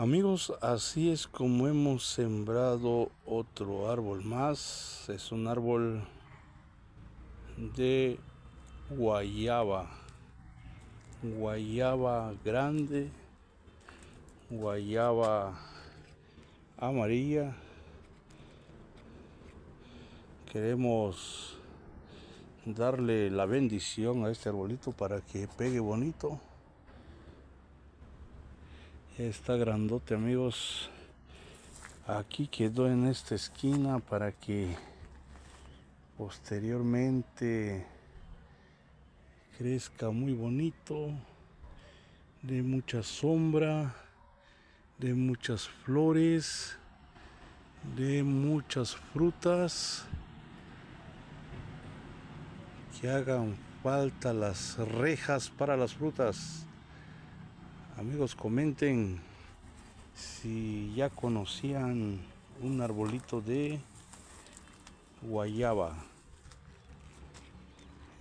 Amigos, así es como hemos sembrado otro árbol más. Es un árbol de guayaba. Guayaba grande. Guayaba amarilla. Queremos darle la bendición a este arbolito para que pegue bonito está grandote amigos. Aquí quedó en esta esquina para que posteriormente crezca muy bonito de mucha sombra de muchas flores de muchas frutas que hagan falta las rejas para las frutas Amigos, comenten si ya conocían un arbolito de guayaba.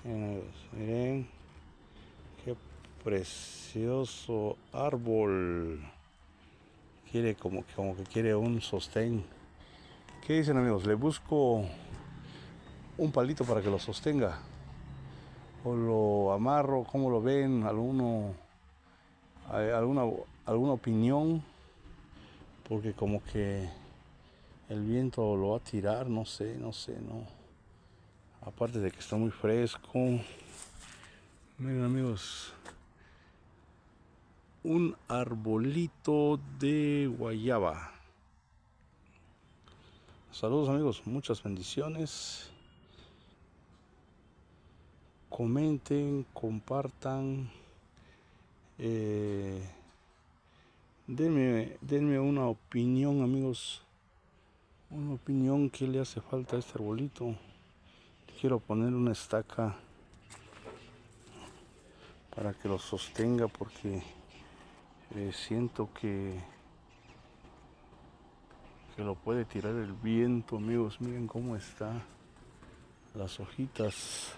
Eh, miren qué precioso árbol. Quiere como, como que quiere un sostén. ¿Qué dicen amigos? Le busco un palito para que lo sostenga. O lo amarro, ¿cómo lo ven? Alguno alguna, alguna opinión, porque como que el viento lo va a tirar, no sé, no sé, no. Aparte de que está muy fresco. Miren amigos, un arbolito de guayaba. Saludos amigos, muchas bendiciones. Comenten, compartan. Eh, denme, denme una opinión, amigos. Una opinión que le hace falta a este arbolito. Quiero poner una estaca para que lo sostenga porque eh, siento que que lo puede tirar el viento amigos miren cómo está las hojitas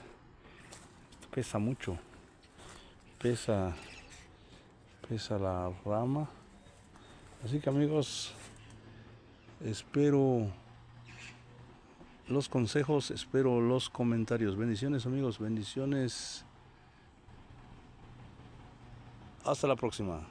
pesa mucho pesa a la rama así que amigos espero los consejos espero los comentarios. Bendiciones amigos bendiciones. Hasta la próxima